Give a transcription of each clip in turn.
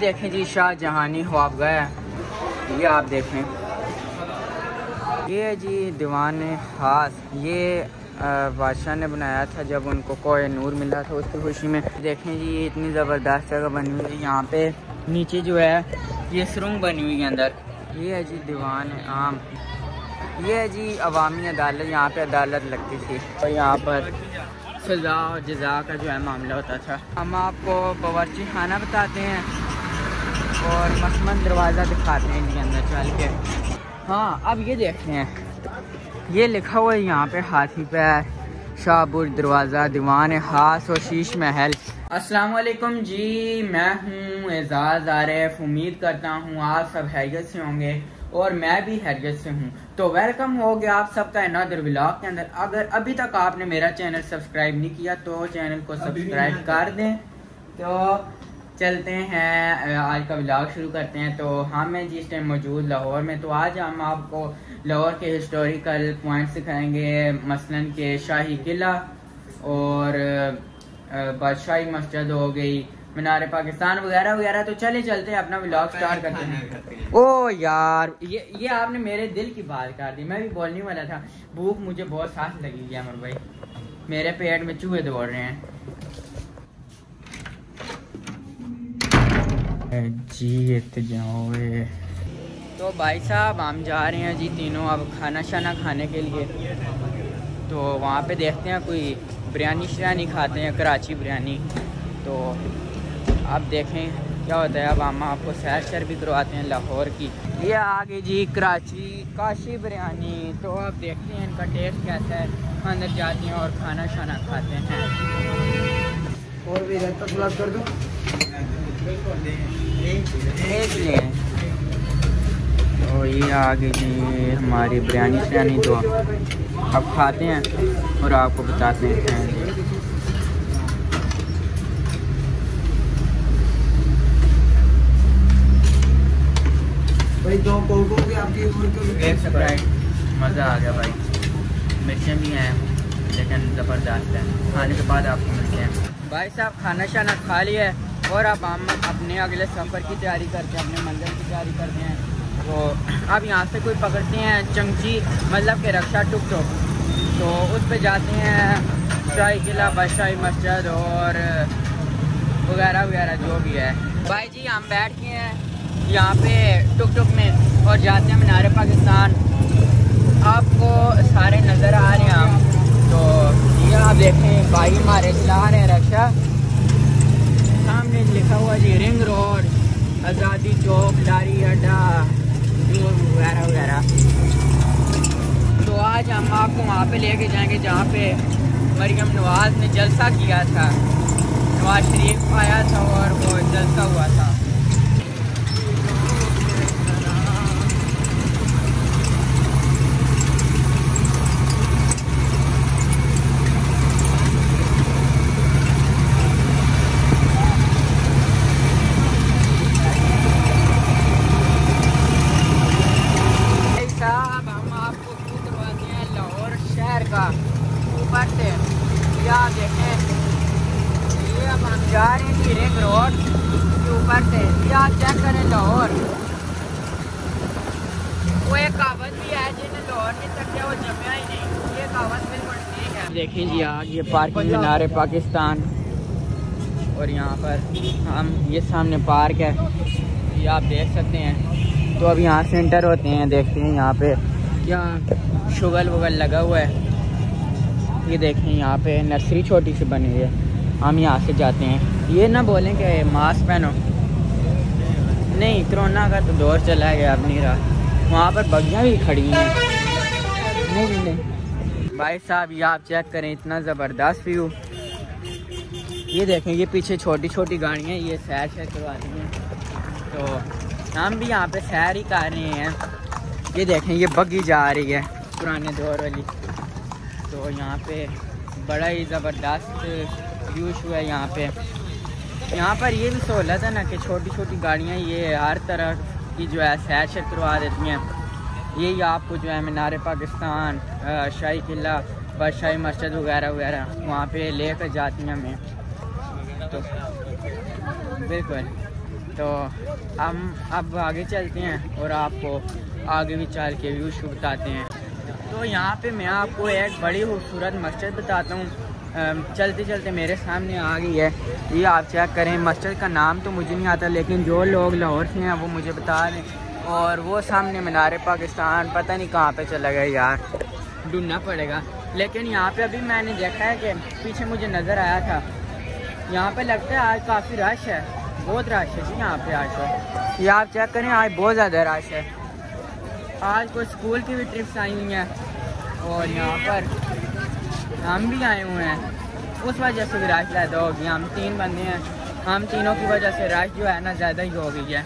देखें जी शाह जहानी ख्वाब गया ये आप देखें। ये जी दीवान खास ये बादशाह ने बनाया था जब उनको कोई नूर मिला था उसकी खुशी में। देखें जी, ये इतनी ज़बरदस्त जगह बनी हुई है यहाँ पे। नीचे जो है, ये सुरंग बनी हुई है अंदर। ये है जी दीवान आम। ये है जी अवामी अदालत, यहाँ पे अदालत लगती थी। और यहाँ पर सजा और जजा का जो है मामला होता था। हम आपको बावर्ची खाना बताते हैं। और मसमन दरवाज़ा दिखाते हैं इनके अंदर चल के। हाँ अब ये देखते हैं। ये लिखा हुआ है यहाँ पे हाथी पैर शाहपुर दरवाज़ा दीवान खास और शीश महल। अस्सलाम वालेकुम जी मैं हूँ एजाज आरिफ। उम्मीद करता हूँ आप सब हैरियत से होंगे और मैं भी हैरियत से हूँ। तो वेलकम हो गया आप सबका नदर ब्लॉग के अंदर। अगर अभी तक आपने मेरा चैनल सब्सक्राइब नहीं किया तो चैनल को सब्सक्राइब कर दें। तो चलते हैं आज का ब्लॉग शुरू करते हैं। तो हम हैं जिस टाइम मौजूद लाहौर में तो आज हम आपको लाहौर के हिस्टोरिकल पॉइंट्स दिखाएँगे। मसलन के शाही किला और बादशाही मस्जिद हो गई मीनार पाकिस्तान वगैरह वगैरह। तो चले चलते हैं अपना ब्लॉग स्टार्ट करते हैं। ओ यार ये ये आपने मेरे दिल की बात कर दी। मैं भी बोलने वाला था भूख मुझे बहुत साथ लगी है अमर भाई। मेरे पेट में चूहे दौड़ रहे हैं। जी जाओ तो भाई साहब हम जा रहे हैं जी तीनों अब खाना शाना खाने के लिए। तो वहाँ पे देखते हैं कोई बिरयानी शरियानी खाते हैं कराची बिरयानी। तो अब देखें क्या होता है अब हम आपको सैर शैर भी करवाते हैं लाहौर की। ये आगे जी कराची काशी बिरयानी। तो अब देखते हैं इनका टेस्ट कैसा है। अंदर जाते हैं और खाना शाना खाते हैं। और भी रहता कर दो। तो ये आगे जी हमारी बिरयानी श्रयानी तो अब खाते हैं और आपको बताते हैं। भाई दो कोको भी आपकी मज़ा आ गया भाई। मिर्चें भी हैं लेकिन ज़बरदस्त है। खाने के बाद आपको मिलते हैं। भाई साहब खाना शाना खा लिया है। और अब हम अपने अगले सफ़र की तैयारी करते हैं, अपने मंदिर की तैयारी करते हैं। तो अब यहाँ से कोई पकड़ते हैं चंगची मतलब के रक्षा टुक टुक तो उस पर जाते हैं शाही किला बादशाही मस्जिद और वगैरह वगैरह जो भी है। भाई जी, हम बैठ गए हैं यहाँ पे टुक टुक में और जाते हैं मीनार पाकिस्तान। आपको सारे नज़र आ रहे हैं। हम तो ये आप देखें, भाई हमारे चला रहे हैं रक्षा सामने लिखा हुआ जी रिंग रोड आज़ादी चौक डारी अड्डा वगैरह वगैरह। तो आज हम आपको वहाँ पे लेके जाएँगे जहाँ पे मरियम नवाज़ ने जलसा किया था। नवाज़ शरीफ आया था और वो जलसा हुआ था जा रहे हैं रिंग रोड के ऊपर से ये आप चेक करें लाहौर वो एक कहावत भी है जिन्हें लाहौर नहीं सकते वो जमया ही नहीं ये कहावत बिल्कुल ठीक है देखिए पार्किंग मीनार पाकिस्तान। और यहाँ पर हम, ये सामने पार्क है। ये आप देख सकते हैं। तो अब यहाँ से इंटर होते हैं, देखते हैं यहाँ पे क्या शुगल वगल लगा हुआ है। ये देखें, यहाँ पे नर्सरी छोटी सी बनी हुई है। हम यहाँ से जाते हैं। ये ना बोलें कि मास्क पहनो। नहीं, कोरोना का तो दौर चला गया अब नहीं रहा वहाँ पर बगियाँ भी खड़ी हैं। नहीं नहीं। भाई साहब, ये आप चेक करें, इतना ज़बरदस्त व्यू ये देखें, ये पीछे छोटी छोटी गाड़ियाँ, ये सैर शैर करवाती हैं। तो हम भी यहाँ पे सैर ही कर रहे हैं। ये देखें, ये बगी जा रही है, पुराने दौर वाली। तो यहाँ पे बड़ा ही ज़बरदस्त यूज़ हुआ है यहाँ पे। यहाँ पर ये भी सहूलत है ना कि छोटी छोटी गाड़ियाँ ये हर तरह की जो है सैर शैर करवा देती हैं। यही आपको जो है मीनार पाकिस्तान शाही किला, बादशाही मस्जिद वगैरह वगैरह वहाँ पे लेकर जाती हैं हमें। तो बिल्कुल। तो हम अब आगे चलते हैं और आपको आगे भी चल के व्यू शू बताते हैं। तो यहाँ पे मैं आपको एक बड़ी खूबसूरत मस्जिद बताता हूँ। चलते चलते मेरे सामने आ गई है। ये आप चेक करें, मस्जिद का नाम तो मुझे नहीं आता, लेकिन जो लोग लाहौर से हैं वो मुझे बता रहे और वो सामने मीनार पाकिस्तान, पता नहीं कहाँ पे चला गया यार। ढूंढना पड़ेगा। लेकिन यहाँ पे अभी मैंने देखा है कि पीछे मुझे नज़र आया था। यहाँ पे लगता है आज काफ़ी रश है। बहुत रश है जी यहाँ पे आज तो। ये आप चेक करें, आज बहुत ज़्यादा रश है। आज कोई स्कूल की भी ट्रिप्स आई हुई हैं। और यहाँ पर हम भी आए हुए हैं। उस वजह से भी रश ज़्यादा हो गया हम तीन बंदे हैं। हम तीनों की वजह से रश जो है ना ज़्यादा ही हो गई है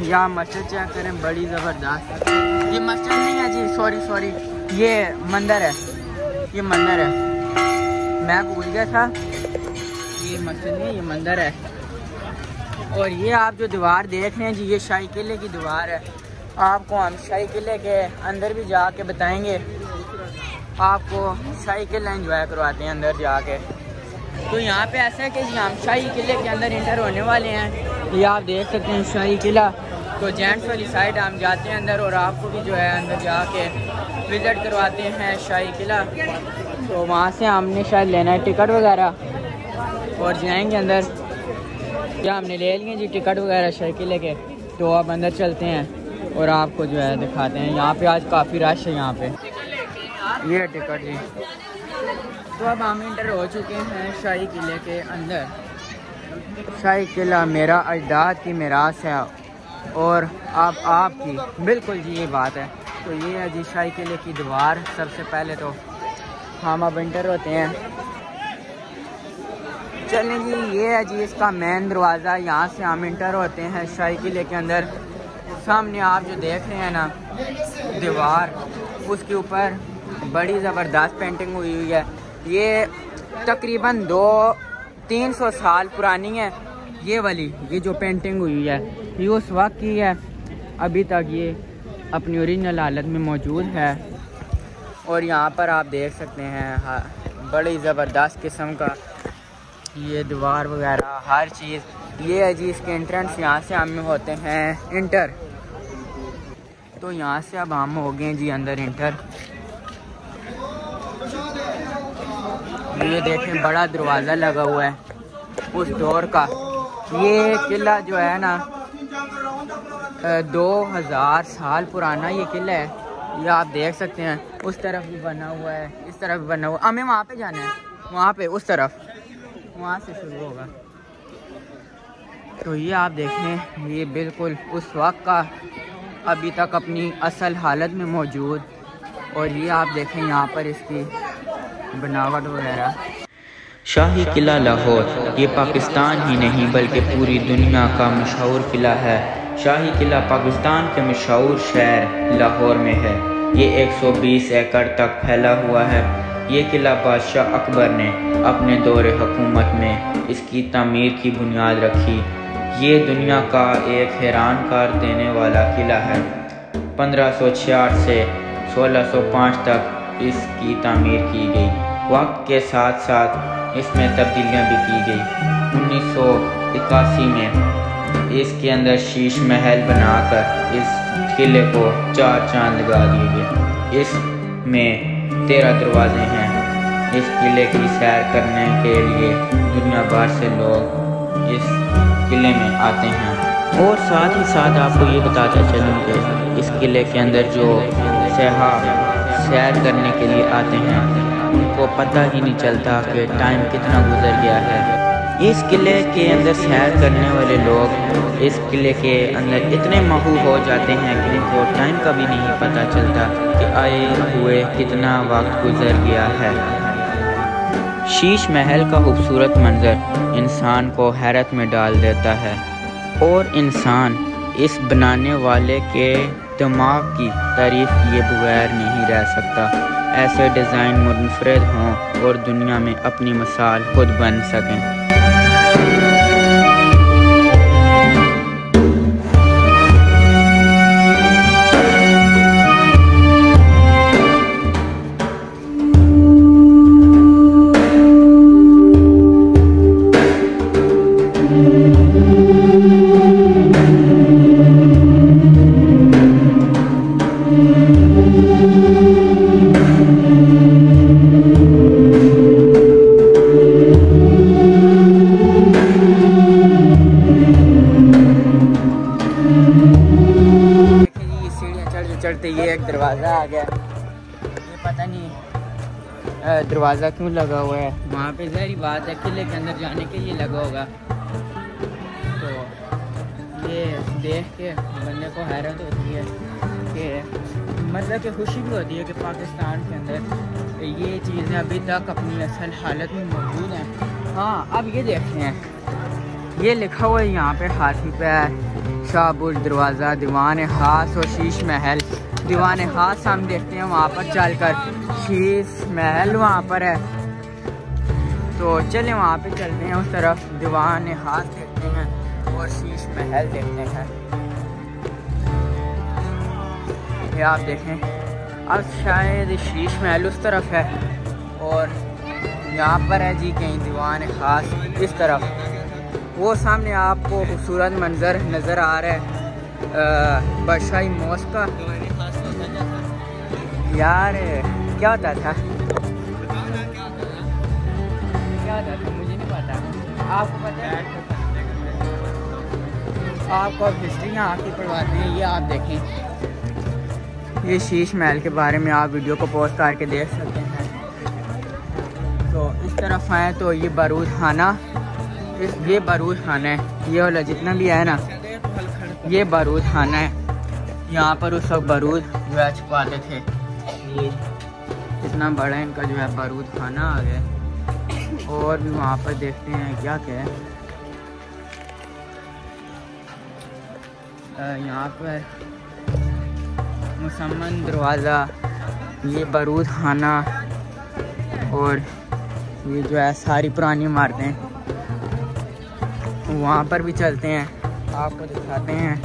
यहाँ मस्जिद चेक करें? बड़ी ज़बरदस्त। ये मस्जिद नहीं है जी सॉरी सॉरी ये मंदिर है। ये मंदिर है। मैं भूल गया था। ये मस्जिद नहीं, ये मंदिर है। और ये आप जो दीवार देख रहे हैं जी, ये शाही किले की दीवार है। आपको हम शाही किले के अंदर भी जाके बताएँगे। आपको शाही किला इंजॉय करवाते हैं अंदर जाके। तो यहाँ पे ऐसा है कि हम शाही किले के अंदर इंटर होने वाले हैं। ये आप देख सकते हैं शाही किला। तो जेंट्स वाली साइड हम जाते हैं अंदर और आपको भी जो है अंदर जाके विज़िट करवाते हैं शाही किला। तो वहाँ से हमने शायद लेना है टिकट वगैरह और जाएँगे अंदर। क्या हमने ले लिए जी टिकट वगैरह शाही किले के। तो आप अंदर चलते हैं और आपको जो है दिखाते हैं। यहाँ पे आज काफ़ी रश है यहाँ पे। ये टिकट जी। तो अब हम इंटर हो चुके हैं शाही किले के अंदर। शाही किला मेरा अजदाद की मेरास है और अब आपकी, बिल्कुल जी ये बात है। तो ये है जी शाही किले की दीवार। सबसे पहले तो हम अब इंटर होते हैं। चलें जी, ये है जी इसका मेन दरवाज़ा। यहाँ से हम इंटर होते हैं शाही किले के अंदर। सामने आप जो देख रहे हैं ना, दीवार, उसके ऊपर बड़ी ज़बरदस्त पेंटिंग हुई हुई है। ये तकरीबन दो, तीन सौ साल पुरानी है, ये वाली, ये जो पेंटिंग हुई है, ये उस वक्त की है। अभी तक ये अपनी ओरिजिनल हालत में मौजूद है। और यहाँ पर आप देख सकते हैं बड़ी ज़बरदस्त किस्म का ये दीवार वगैरह, हर चीज़। ये है जी, इसके एंट्रेंस यहाँ से हम होते हैं इंटर तो यहाँ से अब हम हो गए जी अंदर इंटर ये देखें, बड़ा दरवाज़ा लगा हुआ है उस दौर का। ये किला जो है ना दो हज़ार साल पुराना ये किला है। ये आप देख सकते हैं, उस तरफ़ भी बना हुआ है, इस तरफ़ भी बना हुआ हमें वहाँ पे जाना है, वहाँ पे, उस तरफ़। वहाँ से शुरू होगा। तो ये आप देखें, ये बिल्कुल उस वक्त का, अभी तक अपनी असल हालत में मौजूद। और ये आप देखें, यहाँ पर इसकी बनावट वगैरह। शाही किला लाहौर, ये पाकिस्तान ही नहीं, बल्कि पूरी दुनिया का मशहूर किला है। शाही किला पाकिस्तान के मशहूर शहर लाहौर में है। ये 120 एकड़ तक फैला हुआ है। ये किला बादशाह अकबर ने अपने दौरे हुकूमत में इसकी तमीर की बुनियाद रखी। ये दुनिया का एक हैरान कर देने वाला किला है। पंद्रह सौ छियाठ से सोलह सौ पाँच तक इसकी तमीर की गई। वक्त के साथ साथ इसमें तब्दीलियाँ भी की गई। उन्नीस सौ इक्यासी में इसके अंदर शीश महल बनाकर इस किले को चार चाँद लगा दिए गए। इसमें तेरह दरवाजे हैं। इस किले की सैर करने के लिए दुनिया भर से लोग इस किले में आते हैं। और साथ ही साथ आपको ये बताते चलूँ इस किले के अंदर जो सहा सैर करने के लिए आते हैं। उनको पता ही नहीं चलता कि टाइम कितना गुजर गया है। इस किले के अंदर सैर करने वाले लोग, इस किले के अंदर इतने महू हो जाते हैं कि उनको टाइम का भी नहीं पता चलता कि आए हुए कितना वक्त गुजर गया है। शीश महल का खूबसूरत मंज़र इंसान को हैरत में डाल देता है और इंसान इस बनाने वाले के दिमाग की तारीफ़ किए बगैर नहीं रह सकता। ऐसे डिज़ाइन मुनफरद हों और दुनिया में अपनी मिसाल खुद बन सकें। दरवाज़ा क्यों लगा हुआ है? वहाँ पे जहरी बात है, किले के अंदर जाने के लिए लगा होगा। तो ये देख के बंदे को हैरत होती है कि मतलब कि खुशी भी होती है कि पाकिस्तान के अंदर ये चीज़ें अभी तक अपनी असल हालत में मौजूद हैं। हाँ अब ये देखते हैं। ये लिखा हुआ है यहाँ पे हाथी पे शाहबुल दरवाज़ा दीवान खास और शीश महल। दीवान खास हम देखते हैं वहाँ पर चल कर शीश महल वहाँ पर है। तो चले वहाँ पे चलते हैं उस तरफ़। दीवान खास देखते हैं और शीश महल देखते हैं। ये आप देखें। अब शायद शीश महल उस तरफ़ है और यहाँ पर है जी कहीं दीवान खास इस तरफ़। वो सामने आपको खूबसूरत मंज़र नज़र आ रहा है बादशाही मौस का। यार, क्या होता था? मुझे नहीं पता। आपको पता है? आपको हिस्ट्री यहाँ की पढ़वाते हैं, ये आप देखें। ये शीश महल के बारे में आप वीडियो को पोस्ट करके देख सकते हैं। तो इस तरफ़ आए तो ये बारूद खाना। इस, ये बारूद खाना है। ये वाला जितना भी है ना, ये बारूद खाना है। यहाँ पर उस वक्त बारूद जो है छुपाते थे। ये इतना बड़ा इनका जो है बारूद खाना आ गया। और भी वहाँ पर देखते हैं क्या क्या है। यहाँ पर मुसमन दरवाज़ा, ये बारूद खाना और ये जो है सारी पुरानी इमारतें। वहाँ पर भी चलते हैं। आपको दिखाते हैं।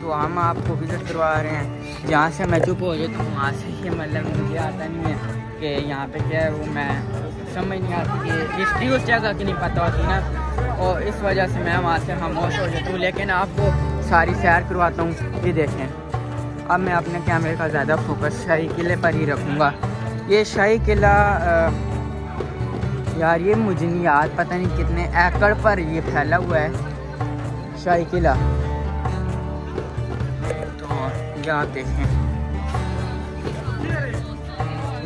तो हम आपको विज़िट करवा रहे हैं। जहाँ से मैं चुप हो जाता हूँ, वहाँ से ये मतलब मुझे आता नहीं है कि यहाँ पे क्या है वो मैं समझ नहीं आती कि हिस्ट्री उस जगह की नहीं पता होती ना। और इस वजह से मैं वहाँ से खामोश हो जाता हूँ। लेकिन आपको सारी सैर करवाता हूँ, ये देखें। अब मैं अपने कैमरे का ज़्यादा फोकस शाही किले पर ही रखूँगा। ये शाही किला यार ये मुझे नहीं याद, पता नहीं कितने एकड़ पर ये फैला हुआ है शाही किला। ये आप देखें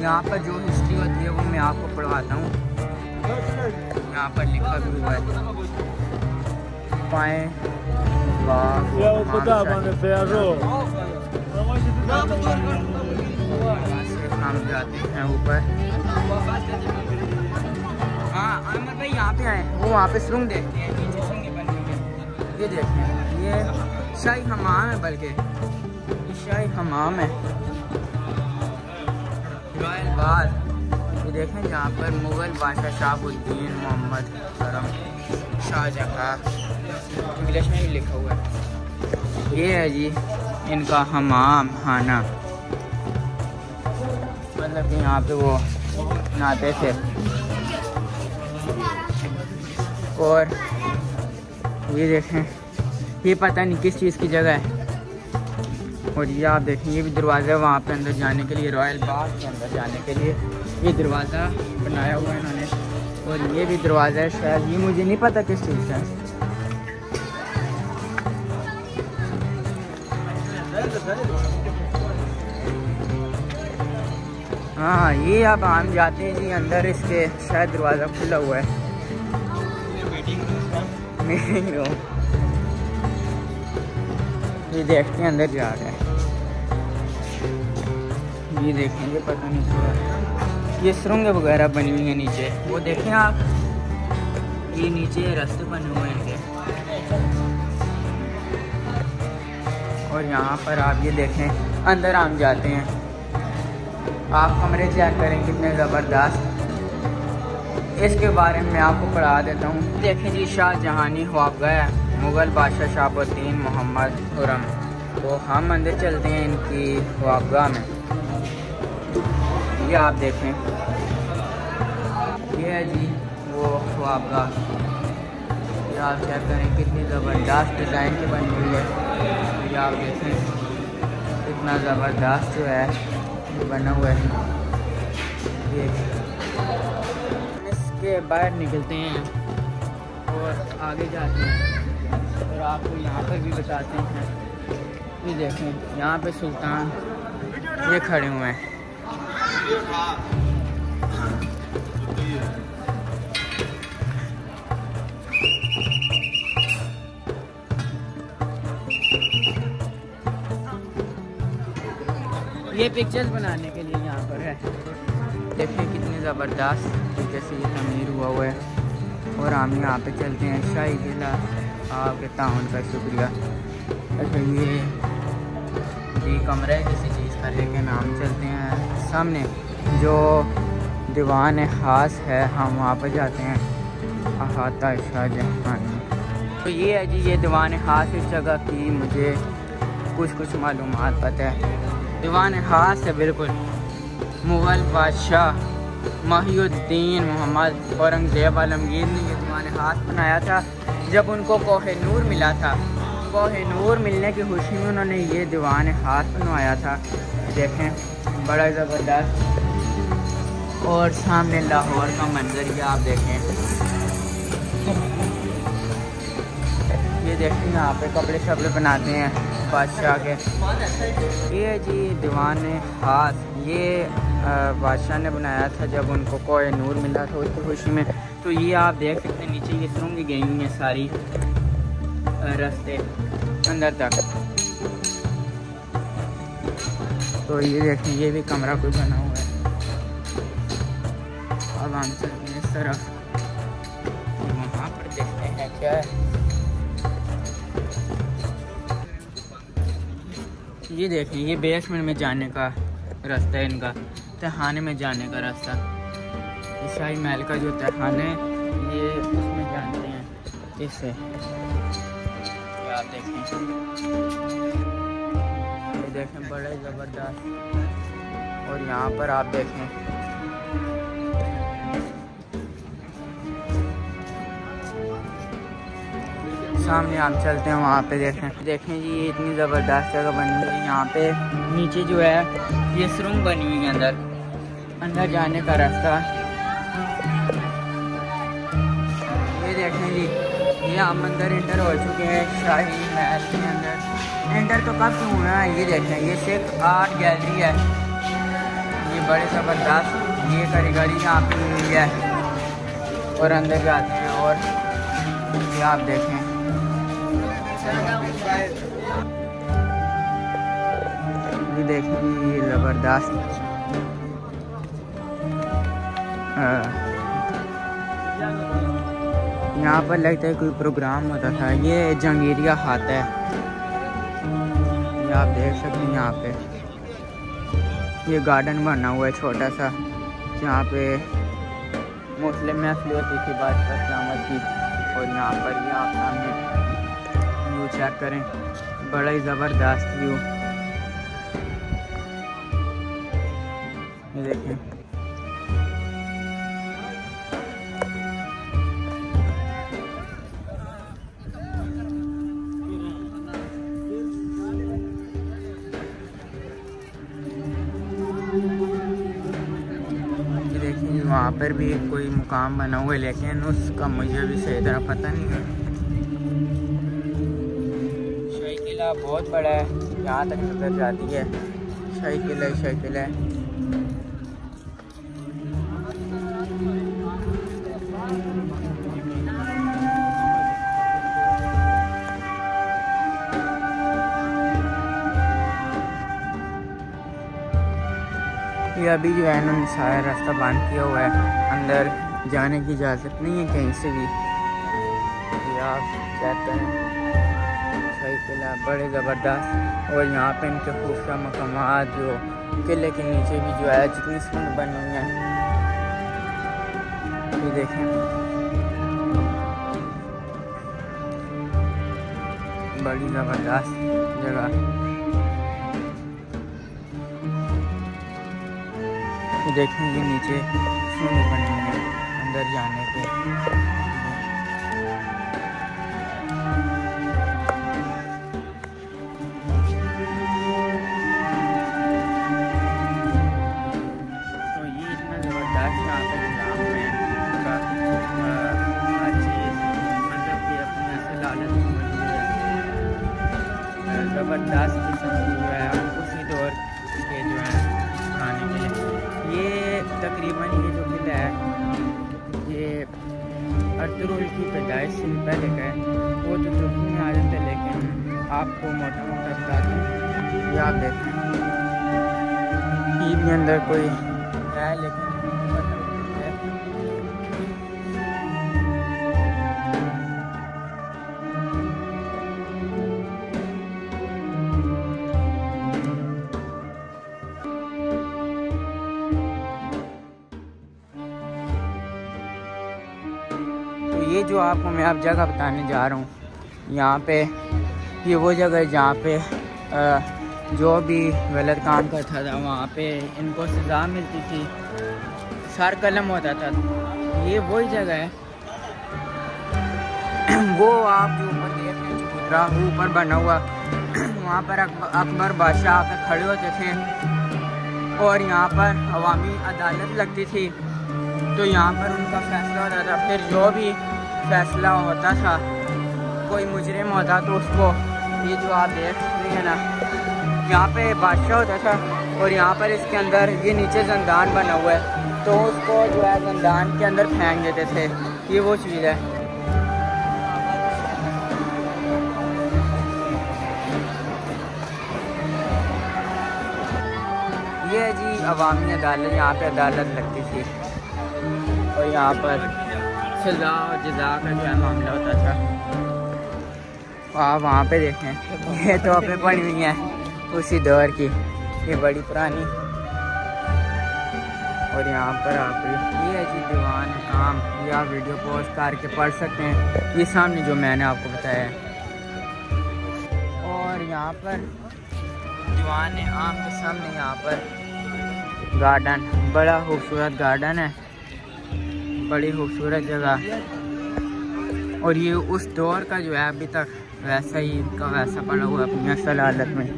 यहाँ पर जो हिस्ट्री होती है वो मैं आपको पढ़वाता हूँ। यहाँ पर लिखा भी हुआ है। पाए हम जाते हैं ऊपर। हाँ अहमद भाई यहाँ पे आए। वो वहाँ पे सुरंग देखते हैं ये देखते हैं। ये शाही हमाम है बल्कि। शाही हमाम है। रॉयल बाग ये देखें जहाँ पर मुग़ल बादशाह शाहबुद्दीन मोहम्मद करम शाहजहाँ इंग्लिश में भी लिखा हुआ है। ये है जी इनका हमाम खाना। मतलब कि यहाँ पे वो नहाते थे। और ये देखें, ये पता नहीं किस चीज़ की जगह है। और ये आप देखेंगे भी दरवाज़ा है वहाँ पे अंदर जाने के लिए रॉयल बाग के अंदर जाने के लिए ये दरवाज़ा बनाया हुआ है इन्होंने। और ये भी दरवाज़ा है शायद, ये मुझे नहीं पता किस चीज़ का है। ये आप आम जाते हैं जी, अंदर इसके शायद दरवाज़ा खुला हुआ है। ये देखते हैं, अंदर जा रहे हैं। ये देखेंगे, पता नहीं चला। ये सुरंग वगैरह बनी हुई है नीचे। वो देखें आप, ये नीचे रास्ते बने हुए हैं और यहाँ पर आप ये देखें, अंदर हम जाते हैं। आप कमरे चेक करें कितने ज़बरदस्त। इसके बारे में आपको पढ़ा देता हूँ। देखें जी, शाह जहानी ख्वाबगा मुग़ल बादशाह शाहबुद्दीन मोहम्मद खुरम तो हम अंदर चलते हैं इनकी ख्वाबगा में। ये आप देखें। ये है जी, वो ख्वाबगा ये आप चेक करें, कितनी ज़बरदस्त डिज़ाइन की बनी हुई है। ये आप देखें, कितना ज़बरदस्त जो है, ये बना हुआ है। ये। इसके बाहर निकलते हैं और आगे जाते हैं। और आपको यहाँ पर भी बताते हैं। ये देखें, यहाँ पे सुल्तान ये खड़े हुए हैं। ये पिक्चर्स बनाने के लिए यहाँ पर है। देखिए कितने ज़बरदस्त तरीके से ये तमीर हुआ हुआ है। और हम यहाँ पे चलते हैं शाही किला, आपके ताउन का शुक्रिया। अच्छा ये ये कमरा है किसी चीज़ का लेकिन हम चलते हैं। सामने जो दीवान ख़ास है, हम वहाँ पर जाते हैं। अहाता शाहजहानी तो ये है जी, ये दीवान ख़ास इस जगह की मुझे कुछ कुछ मालूम पता है। दीवान ख़ास है बिल्कुल। मुग़ल बादशाह महीउद्दीन मोहम्मद औरंगज़ेब आलमगीर ने ये दीवान ख़ास बनाया था, जब उनको कोह नूर मिला था। कोह नूर मिलने की खुशी में उन्होंने ये दीवान ख़ास बनवाया था। देखें बड़ा ज़बरदस्त। और सामने लाहौर का मंजर ये आप देखें। ये देखें यहाँ पे कपड़े शपड़े बनाते हैं बादशाह के। ये जी दीवान ख़ास ये बादशाह ने बनाया था जब उनको कोई नूर मिला था उसकी खुशी में। तो ये आप देख सकते हैं, नीचे ये सुरंग गई हैं सारी रास्ते, अंदर तक। तो ये देखें ये भी कमरा कोई बना हुआ है। अब हम चलते हैं इस तरफ़। वहाँ पर देखते हैं क्या है। ये देखें ये बेसमेंट में जाने का रास्ता है इनका। तहाने में जाने का रास्ता। शाही महल का जो तहाना ये उसमें जानते हैं। इससे आप देखें। देखें बड़े ज़बरदस्त। और यहाँ पर आप देखें। सामने आप चलते हैं, वहाँ पे देखें। देखें जी, ये इतनी ज़बरदस्त जगह बनी हुई है यहाँ पे। नीचे जो है, ये सुरंग बनी हुई है अंदर। अंदर जाने का रास्ता। ये देखें जी, ये हम अंदर इंटर हो चुके हैं शाही महल के अंदर। इंटर तो कब से हुआ है? ये देखें ये सिर्फ़ आर्ट गैलरी है। ये बड़े ज़बरदस्त ये कारीगरी यहाँ पे हुई है। और अंदर जाते हैं और ये आप देखें। ये देखिए ज़बरदस्त। यहाँ पर लगता है कोई प्रोग्राम होता था। ये जंगीरिया हाथ है। ये आप देख सकते हैं यहाँ पे। ये गार्डन बना हुआ है छोटा सा, जहाँ पे मुस्लिम महफिल होती थी बात सलामत की और यहाँ पर भी आप सामने व्यू चेक करें। बड़ा ही ज़बरदस्त व्यू वहाँ पर भी कोई मुकाम बना हुआ है, लेकिन उसका मुझे भी सही तरह पता नहीं है। शाही किला बहुत बड़ा है, यहाँ तक नज़र जाती है। शाही किला शाही किला अभी जो है ना, सारा रास्ता बंद किया हुआ है। अंदर जाने की इजाज़त नहीं है कहीं से भी। आप चेक करें शाही किला, बड़े ज़बरदस्त। और यहाँ पे इनके खूबसूरत मकाम जो किले के नीचे भी जो है, जितनी सुंदर बनी हुई हैं। ये देखें। बड़ी ज़बरदस्त जगह। देखेंगे नीचे अंदर जाने के तकरीबन ये जो किला है, ये अर्तुरुल की पैदाइश से पहले का है। वो तो चौकी में आ जाते लेकिन आपको मोटा मोटा बता दूँ। ये आप देखें ईद के अंदर कोई है, लेकिन आपको मैं अब जगह बताने जा रहा हूँ। यहाँ पे ये वो जगह है जहाँ पे जो भी गलत काम करता था, वहाँ पे इनको सज़ा मिलती थी। सर कलम होता था। ये वही जगह है। वो आप ऊपर ऊपर बना हुआ। वहाँ पर अकबर बादशाह आकर खड़े होते थे। और यहाँ पर अवामी अदालत लगती थी। तो यहाँ पर उनका फैसला होता था। फिर जो भी फैसला होता था। कोई मुजरिम होता तो उसको ये जो आप देख रहे हैं ना। यहाँ पे बादशाह होता था और यहाँ पर इसके अंदर ये नीचे जंदान बना हुआ है। तो उसको जो है जंदान के अंदर फेंक देते थे। ये वो चीज़ है। ये जी अवामी अदालत, यहाँ पे अदालत लगती थी। और यहाँ पर सजा और जजा का जो है मामला होता था। आप वहाँ पे देखें, ये तो अपने पड़ी हुई हैं, उसी दौर की, ये बड़ी पुरानी। और यहाँ पर आप ये जी दीवान आम ये आप वीडियो पोस्ट करके पढ़ सकते हैं, ये सामने जो मैंने आपको बताया है। और यहाँ पर, दीवान आम के सामने यहाँ पर गार्डन बड़ा खूबसूरत गार्डन है। बड़ी खूबसूरत जगह। और ये उस दौर का जो है, अभी तक वैसा ही इनका वैसा पड़ा हुआ अपनी असल हालत में।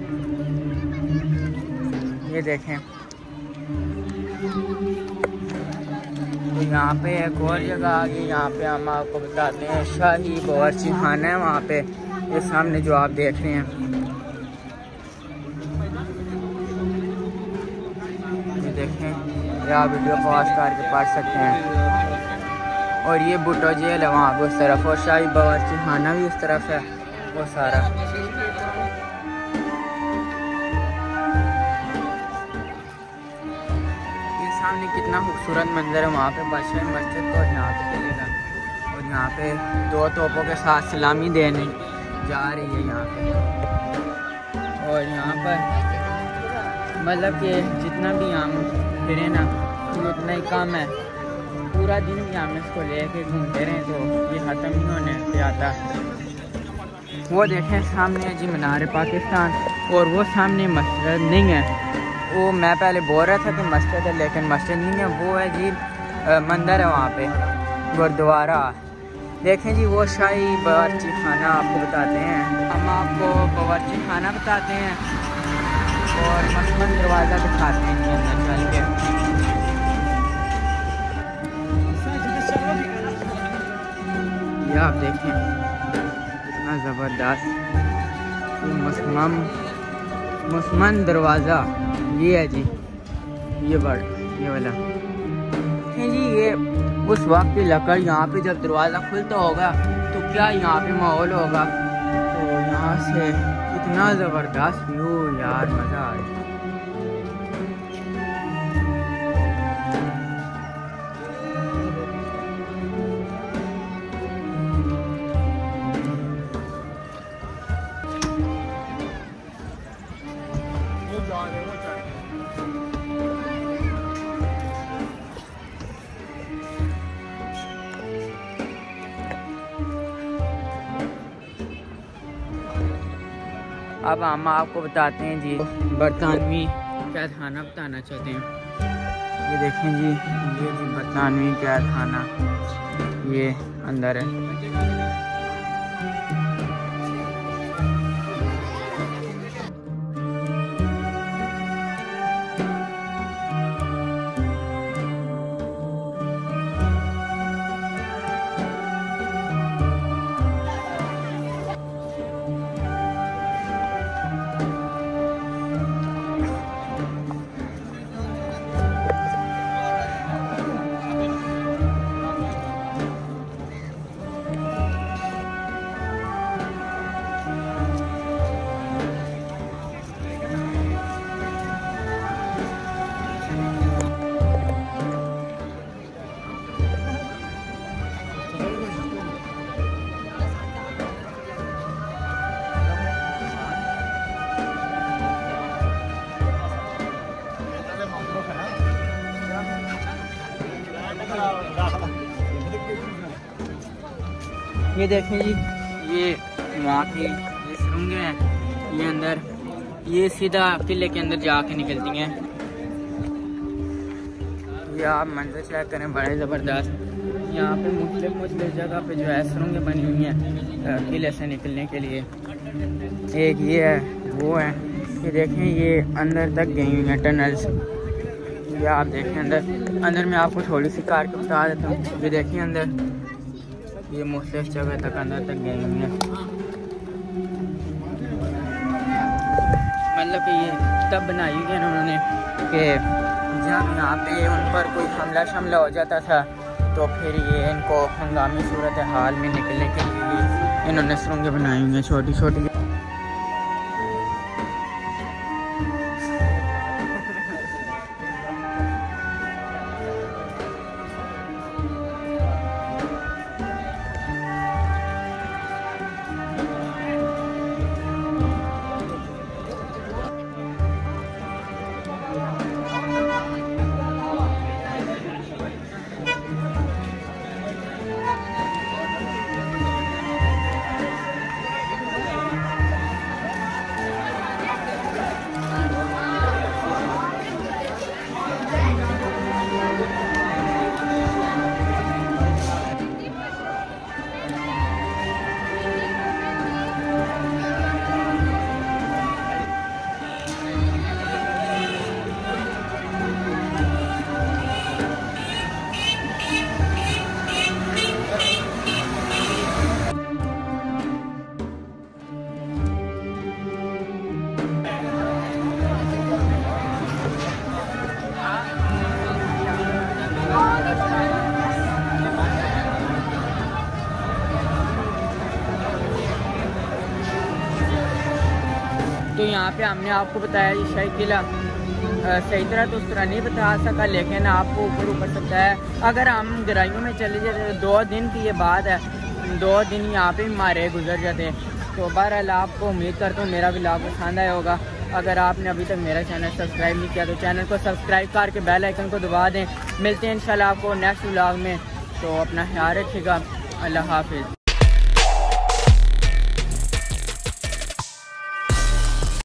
ये देखें। तो यहाँ पे एक और जगह आ गई, यहाँ पे हम आपको बताते हैं, शाही बावरची खाना है वहाँ पे। ये सामने जो आप देख रहे हैं। ये देखें, ये वीडियो पॉज करके पढ़ सकते हैं। और ये भुट्टो जेल है वहाँ पे उस तरफ़ और शाही बावरची खाना भी उस तरफ़ है, वो सारा। ये सामने कितना खूबसूरत मंदिर है, वहाँ पे बादशाह मस्जिद को यहाँ पे चलेगा और यहाँ पे दो तोपों के साथ सलामी देने जा रही है यहाँ पे। और यहाँ पर मतलब कि जितना भी हम फिरे ना तो उतना ही कम है। पूरा दिन भी हम इसको लेके घूमते रहें तो ये ख़त्म ही होने पे आता। वो देखें सामने जी मीनार पाकिस्तान, और वो सामने मस्जिद नहीं है। वो मैं पहले बोल रहा था कि मस्जिद है, लेकिन मस्जिद नहीं है, वो है जी मंदिर है वहाँ पे, गुरुद्वारा। देखें जी, वो शाही बावरची खाना आपको बताते हैं। हम आपको बावरची खाना बताते हैं, और मसमन दरवाज़ा दिखाते हैं। चल के ये आप देखें, कितना ज़बरदस्त मुसमम, मुसमन दरवाज़ा, ये है जी, ये बर्ड ये वाला। है जी ये, उस वक्त की लकड़ यहाँ पे जब दरवाज़ा खुलता होगा तो क्या यहाँ पे माहौल होगा? तो यहाँ से इतना ज़बरदस्त व्यू, यार, मज़ा आ अब हम आपको बताते हैं जी। बरतानवी। क्या खाना बताना चाहते हैं? ये देखें जी ये जी बरतानवी क्या खाना। ये अंदर है। ये देखें जी, ये वहाँ की ये सुरंगें हैं, ये अंदर, ये सीधा किले के अंदर जा जाके निकलती हैं। ये आप मंजर चेक करें, बड़े ज़बरदस्त। यहाँ पे मुख्तलिफ़ मुख्तलिफ़ जगह पे जो है सुरंगें बनी हुई हैं किले से निकलने के लिए। एक ये है, वो है, ये देखें, ये अंदर तक गई हुई हैं टनल्स ये आप देखें अंदर अंदर मैं आपको थोड़ी सी कार के बता देता हूँ। ये देखें अंदर ये मुख्तलिफ़ जगह तक अंदर तक गए हुई हैं। मतलब कि ये तब बनाई है उन्होंने कि जब यहाँ पे उन पर कोई हमला शमला हो जाता था तो फिर ये इनको हंगामी सूरत हाल में निकलने के लिए इन्होंने सुरंगें बनाई हुई हैं छोटी छोटी पे हमने आपको बताया ये शाही किला सही तरह तो उस तरह नहीं बता सका, लेकिन आपको ऊपर ऊपर सकता है। अगर हम गहराइयों में चले जाते तो दो दिन की ये बात है। दो दिन यहाँ पे मारे गुजर जाते तो बहरहाल आपको उम्मीद करता हूँ मेरा भी लाभ पसंद आया होगा। अगर आपने अभी तक मेरा चैनल सब्सक्राइब नहीं किया तो चैनल को सब्सक्राइब करके बेल आइकन को दबा दें। मिलते हैं इंशाल्लाह आपको नेक्स्ट व्लॉग में। तो अपना ख्याल रखिएगा। अल्लाह हाफिज़।